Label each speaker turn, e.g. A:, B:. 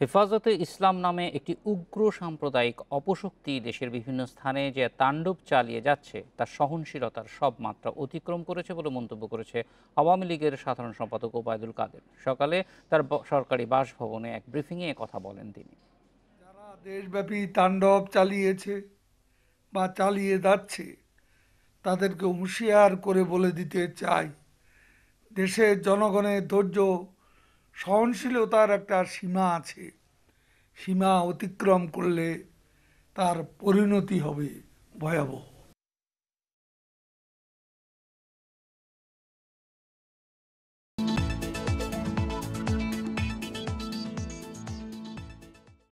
A: হেফাজতে ইসলাম নামে একটি উগ্র সাম্প্রদায়িক অপশক্তি দেশের বিভিন্ন স্থানে যে তাণ্ডব চালিয়ে যাচ্ছে তার সহনশীলতার সব মাত্রা অতিক্রম করেছে বলে মন্তব্য করেছে আওয়ামী লীগের সাধারণ সম্পাদক ওবায়দুল কাদের। সকালে তার সরকারি বাসভবনে এক ব্রিফিংয়ে কথা বলেন তিনি।
B: যারা দেশব্যাপী তাণ্ডব চালিয়েছে বা চালিয়ে যাচ্ছে তাদেরকে হুঁশিয়ার করে বলে দিতে চাই। দেশের জনগণের ধৈর্য সহনশীলতার একটা সীমা আছে। সীমা অতিক্রম করলে তার পরিণতি হবে ভয়াবহ।